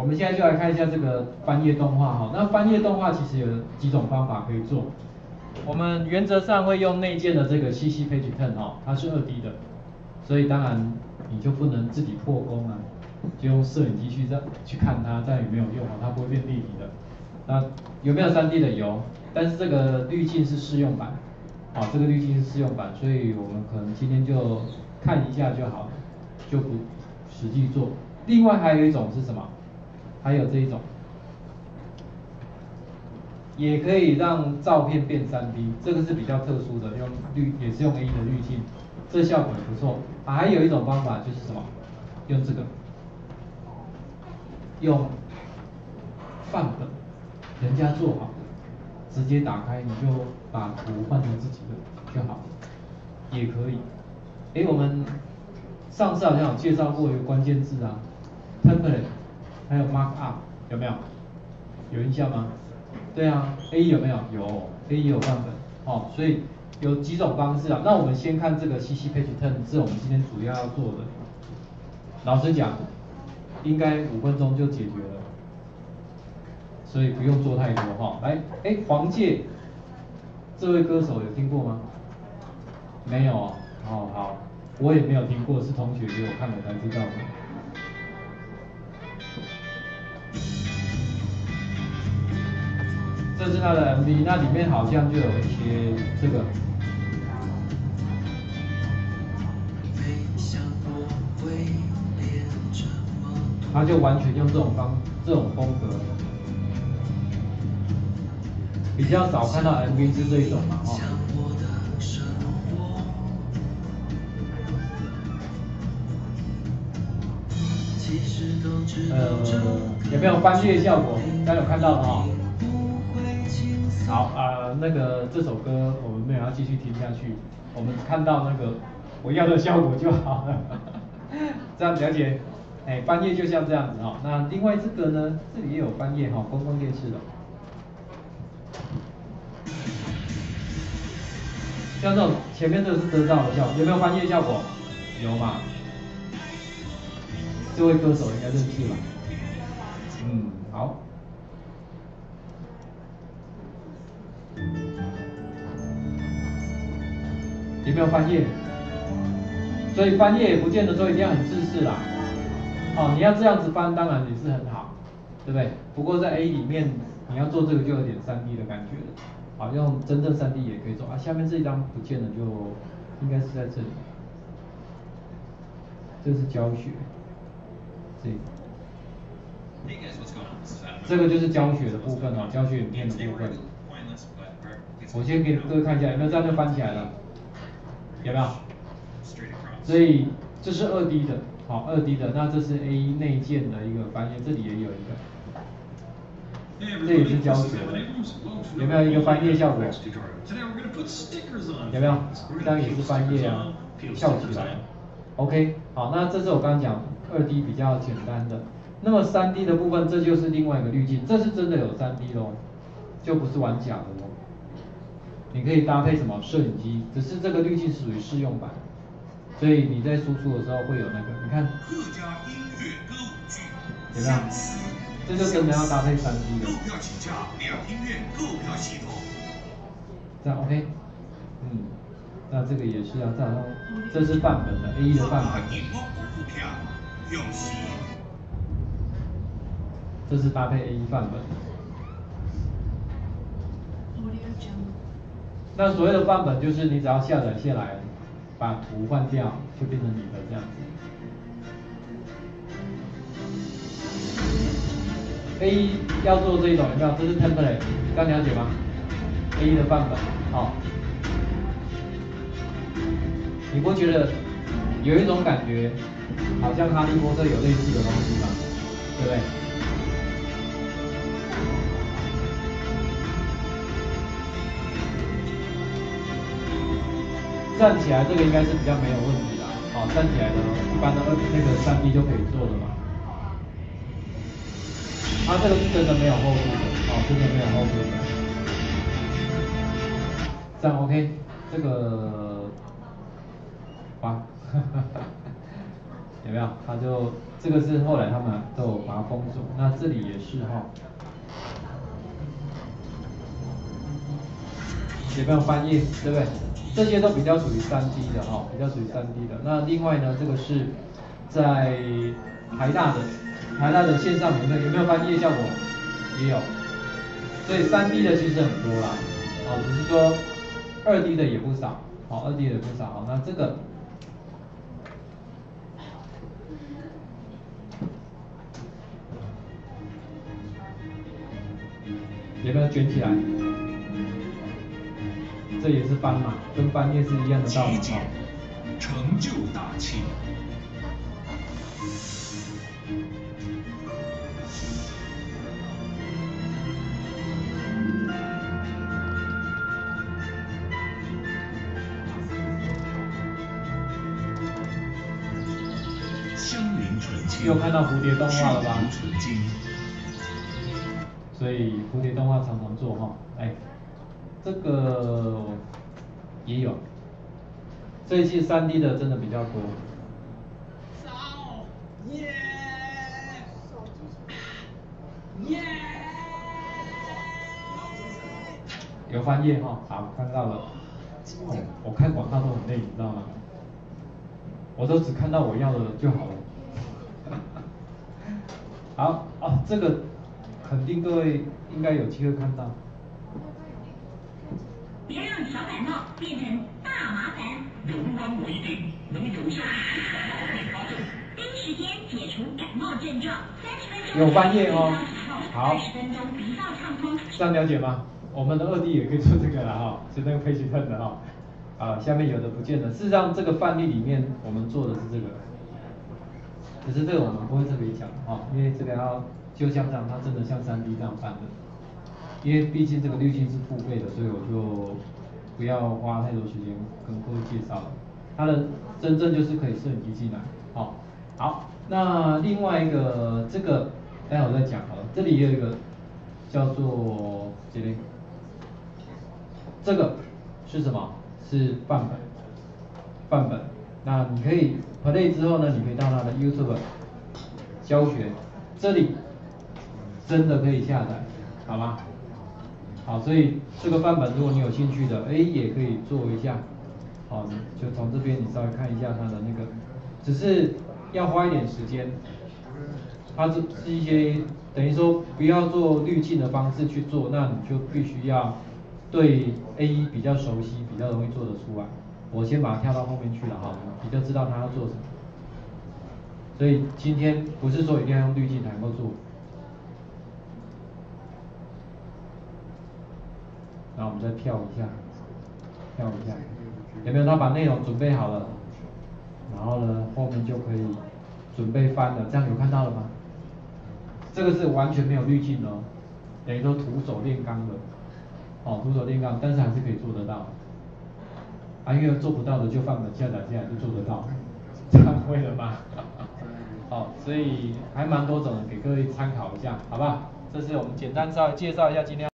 我们现在就来看一下这个翻页动画哈。那翻页动画其实有几种方法可以做。我们原则上会用内建的这个 CC Page Turn 哈，它是二 D 的，所以当然你就不能自己破功啊，就用摄影机去这去看它，这样有没有用啊？它不会变立体的。那有没有三 D 的有，但是这个滤镜是试用版，啊，这个滤镜是试用版，所以我们可能今天就看一下就好，就不实际做。另外还有一种是什么？还有这一种，也可以让照片变三 D，这个是比较特殊的，用滤也是用 A 的滤镜，这效果也不错。还有一种方法就是什么？用这个，用范本。人家做好的，直接打开你就把图换成自己的就好了，也可以。哎，我们上次好像有介绍过一个关键字啊，template，还有 markup，有没有？有印象吗？对啊，A 有没有？有，A 也有范本，哦，所以有几种方式啊。那我们先看这个 CC Page Turn，是我们今天主要要做的。老实讲，应该五分钟就解决了。所以不用做太多哈，来，哎，黄玠，这位歌手有听过吗？没有哦，哦好，我也没有听过，是同学给我看的才知道的。这是他的 MV，那里面好像就有一些这个，他就完全用这种方这种风格。比较少看到 MV 是这一种嘛，哦。呃，有没有翻页效果？大家有看到的哈。好啊，那个这首歌我们没有要继续听下去，我们看到那个我要的效果就好了。这样了解？哎，翻页就像这样子哈。那另外这个呢，这里也有翻页哈，公共电视的。像这种前面这个是得到的效果，有没有翻页效果？有嘛？这位歌手应该认识吧？嗯，好。有没有翻页？所以翻页也不见得说一定要很自式啦。哦，你要这样子翻，当然也是很好，对不对？不过在 A 里面，你要做这个就有点三 D 的感觉了。好，用真正 3D 也可以做啊。下面这一张不见了，就应该是在这里。这是教学，这个。这个就是教学的部分哦，教学影片的部分。我先给各位看一下，有没有这样就翻起来了？有没有？所以这是二 D 的，好二 D 的，那这是 A 内建的一个翻页，这里也有一个。这也是胶水，有没有一个翻页效果？有没有？这样也是翻页啊，跳起来。OK，好，那这是我刚刚讲二 D 比较简单的。那么三 D 的部分，这就是另外一个滤镜，这是真的有三 D 咯，就不是玩假的咯。你可以搭配什么摄影机，只是这个滤镜是属于试用版，所以你在输出的时候会有那个，你看，有没有？这就真的要搭配三 D 的。购票请假两厅院购票系统。这样 OK，嗯，那这个也是要这样，这是范本的 A 的范本。这是搭配 A 范本。那所谓的范本就是你只要下载下来，把图换掉，就变成你的这样子。A 要做这一种有没有？这是 template，刚了解吗？A 的范本，好。你不觉得有一种感觉，好像哈利波特有类似的东西吗？对不对？站起来这个应该是比较没有问题的，好，站起来的，一般的二那个三 D 就可以做的嘛。它这个是真的没有厚度的，哦，真的没有厚度的。这样 OK，这个，哇，有没有？它就这个是后来他们都有把它封锁，那这里也是哈。有没有翻译，对不对？这些都比较属于三 D 的哈，比较属于三 D 的。那另外呢，这个是在台大的台大的线上有没有有没有翻页效果？也有。所以三 D 的其实很多啦，哦，只是说二 D 的也不少，好，二 D 的也不少。好，那这个有没有卷起来？这也是翻嘛，跟翻页是一样的道理。成就大器。又看到蝴蝶动画了吧？所以蝴蝶动画常常做哈，哎。这个也有，这一期三 D 的真的比较多。耶！耶！有翻页哈，好看到了。我看广告都很累，你知道吗？我都只看到我要的就好了。好哦，这个肯定各位应该有机会看到。别让小感冒变成大麻烦。有关我一定能有效抑制感冒并发症，第一时间解除感冒症状。三十分钟有翻页哦，好。二十分钟鼻道畅通。这样了解吗？我们的二弟也可以做这个了哈，是那个佩奇特的哈。啊，下面有的不见了。事实上，这个范例里面我们做的是这个，只是这个我们不会特别讲哈，因为这个要就像这样，它真的像三 D 这样办的。因为毕竟这个滤镜是付费的，所以我就不要花太多时间跟各位介绍了。它的真正就是可以摄影机进来，好，好，那另外一个这个待会再讲好了。这里也有一个叫做这边，这个是什么？是范本，范本。那你可以 play 之后呢，你可以到它的 YouTube 教学，这里真的可以下载，好吗？好，所以这个范本如果你有兴趣的，哎，也可以做一下。好，就从这边你稍微看一下它的那个，只是要花一点时间。它是是一些等于说不要做滤镜的方式去做，那你就必须要对 A E 比较熟悉，比较容易做得出来。我先把它跳到后面去了哈，比较知道它要做什么。所以今天不是说一定要用滤镜才能够做。然后我们再跳一下，跳一下，有没有？他把内容准备好了，然后呢，后面就可以准备翻了。这样有看到了吗？这个是完全没有滤镜哦，等于说徒手炼钢的，哦，徒手炼钢，但是还是可以做得到。啊，因为做不到的就放本下载下来就做得到，这样会了吧？好，所以还蛮多种的，给各位参考一下，好吧？这是我们简单稍微介绍一下今天。